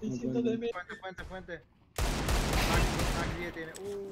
600 de media. Fuente, fuente, fuente. Tiene. Uh.